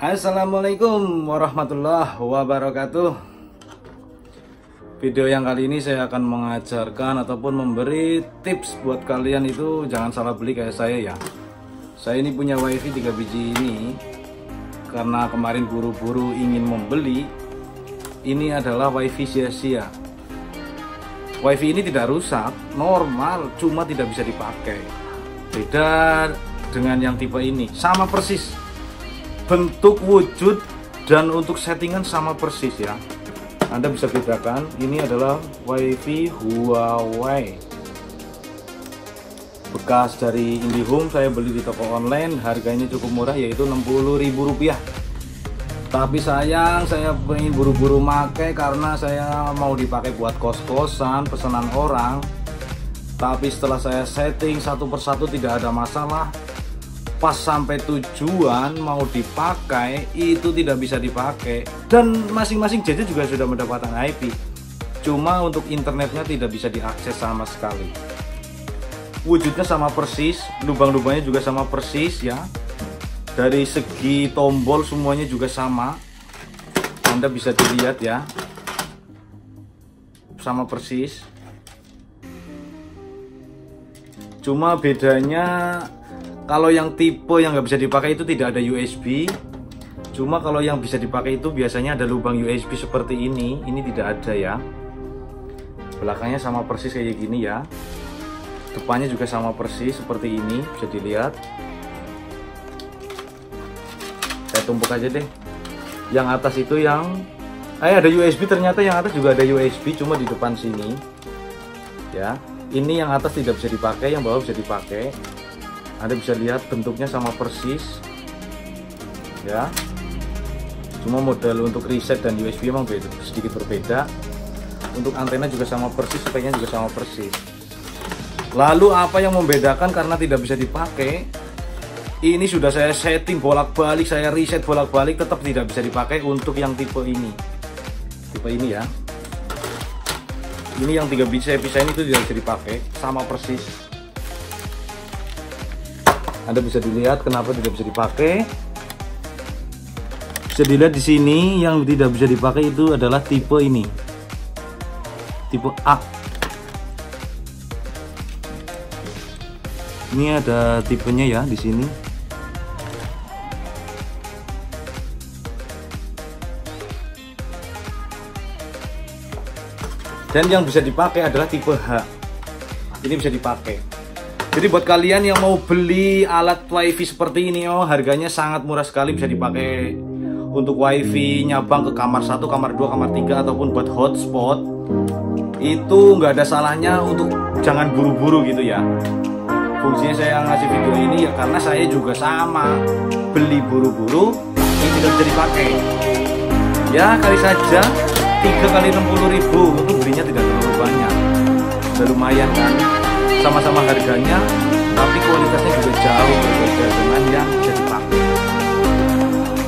Assalamualaikum warahmatullahi wabarakatuh. Video yang kali ini saya akan mengajarkan ataupun memberi tips buat kalian itu jangan salah beli kayak saya ya. Saya ini punya wifi 3 biji ini. Karena kemarin buru-buru ingin membeli Ini adalah wifi sia-sia. Wifi ini tidak rusak, normal, cuma tidak bisa dipakai. Beda dengan yang tipe ini, sama persis bentuk wujud dan untuk settingan sama persis ya. Anda bisa bedakan ini adalah wifi Huawei. Bekas dari IndiHome saya beli di toko online harganya cukup murah yaitu Rp60.000 tapi sayang saya ingin buru-buru make karena saya mau dipakai buat kos-kosan pesanan orang. Tapi setelah saya setting satu persatu tidak ada masalah pas sampai tujuan mau dipakai itu tidak bisa dipakai. Dan masing-masing gadget juga sudah mendapatkan IP cuma untuk internetnya tidak bisa diakses sama sekali. Wujudnya sama persis lubang-lubangnya juga sama persis ya. Dari segi tombol semuanya juga sama. Anda bisa dilihat ya. Sama persis. Cuma bedanya kalau yang tipe yang nggak bisa dipakai itu tidak ada USB cuma kalau yang bisa dipakai itu biasanya ada lubang USB seperti ini. Ini tidak ada ya. Belakangnya sama persis kayak gini ya. Depannya juga sama persis seperti ini bisa dilihat. Saya tumpuk aja deh. Yang atas itu yang eh ada USB ternyata yang atas juga ada USB cuma di depan sini. Ya ini yang atas tidak bisa dipakai yang bawah bisa dipakai anda bisa lihat bentuknya sama persis ya. Cuma model untuk reset dan USB memang beda, sedikit berbeda. Untuk antena juga sama persis speknya juga sama persis. Lalu apa yang membedakan karena tidak bisa dipakai? Ini sudah saya setting bolak-balik saya reset bolak-balik tetap tidak bisa dipakai untuk yang tipe ini. Tipe ini ya. Ini yang tiga biji saya pisahin itu tidak bisa dipakai sama persis anda bisa dilihat kenapa tidak bisa dipakai. Bisa dilihat di sini yang tidak bisa dipakai itu adalah tipe ini. Tipe A. Ini ada tipenya ya di sini. Dan yang bisa dipakai adalah tipe H. Ini bisa dipakai. Jadi buat kalian yang mau beli alat wifi seperti ini oh harganya sangat murah sekali bisa dipakai untuk wifi nyabang ke kamar 1, kamar 2, kamar 3 ataupun buat hotspot. Itu nggak ada salahnya untuk jangan buru-buru gitu ya. Fungsinya saya ngasih video ini ya karena saya juga sama. Beli buru-buru ini tidak bisa dipakai. Ya kali saja 3 kali 60 ribu. Untuk belinya tidak terlalu banyak. Udah lumayan kan sama-sama harganya tapi kualitasnya juga jauh berbeda dengan yang bisa dipakai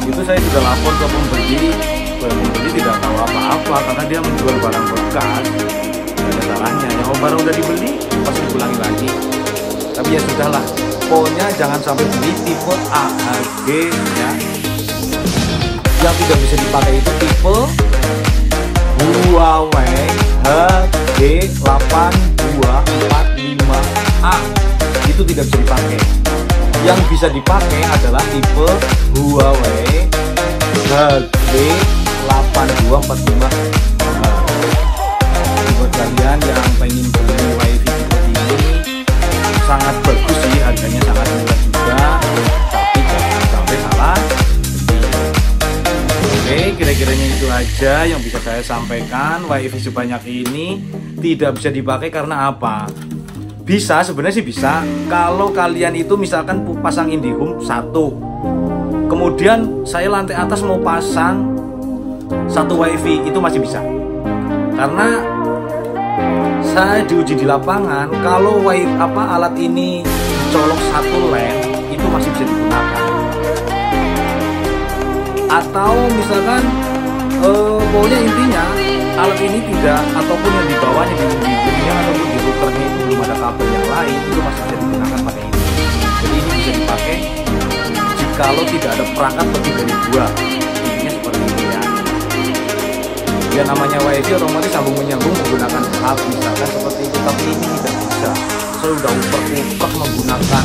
itu saya sudah lapor ke pembeli. Pembeli tidak tahu apa-apa karena dia menjual barang bekas. Tidak ada salahnya. Yang barang udah dibeli pasti diulangi lagi. Tapi ya sudahlah pokoknya jangan sampai beli tipe AHG ya. Yang tidak bisa dipakai itu tipe Huawei H D8245A itu tidak bisa dipakai. Yang bisa dipakai adalah tipe Huawei HD8245 buat kalian yang pengen beli wifi seperti ini sangat bagus sih harganya sangat murah. Itu aja yang bisa saya sampaikan. Wifi sebanyak ini tidak bisa dipakai karena apa? Bisa sebenarnya sih bisa. Kalau kalian itu misalkan pasang IndiHome satu, kemudian saya lantai atas mau pasang satu WiFi itu masih bisa. Karena saya diuji di lapangan kalau wifi apa alat ini colok satu LAN itu masih bisa digunakan. Atau misalkan eh, pokoknya intinya alat ini tidak ataupun yang di bawahnya di ujungnya ataupun di routernya itu belum ada kabel yang lain itu masih bisa digunakan pakai ini. Jadi ini bisa dipakai kalau tidak ada perangkat lebih dari dua. Intinya seperti itu ya. Ya namanya wifi otomatis sambung menyambung menggunakan hub misalkan seperti itu. Tapi ini tidak bisa. Saya udah uper-uper menggunakan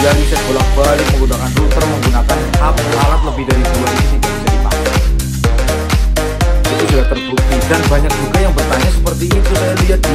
ya riset bolak-balik menggunakan router menggunakan hub alat lebih dari dua. Ini bisa dan banyak juga yang bertanya seperti itu. Saya lihat di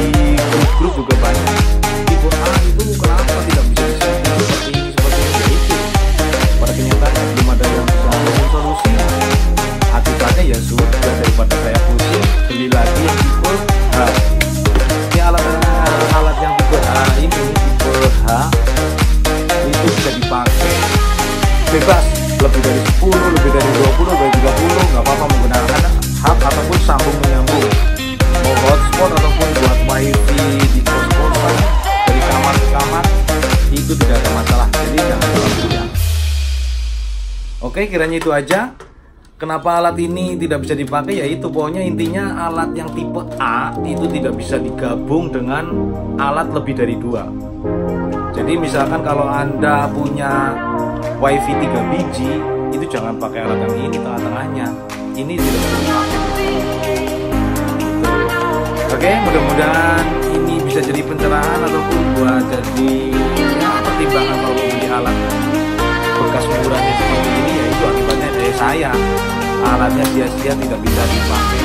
oke kiranya itu aja Kenapa alat ini tidak bisa dipakai? Ya itu pokoknya intinya alat yang tipe A itu tidak bisa digabung dengan alat lebih dari dua. Jadi misalkan kalau anda punya wifi 3 biji itu jangan pakai alat yang ini tengah-tengahnya. Ini tidak bisa dipakai. Oke, mudah-mudahan ini bisa jadi pencerahan ataupun buat jadi akibatnya dari saya alatnya sia-sia tidak bisa dipakai.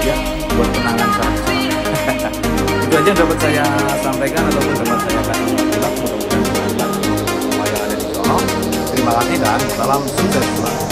Ya buat kenangan saja itu aja yang dapat saya sampaikan ataupun dapat saya kasih mudah-mudahan bermanfaat. Semua yang ada di sono terima kasih dan salam sukses. selalu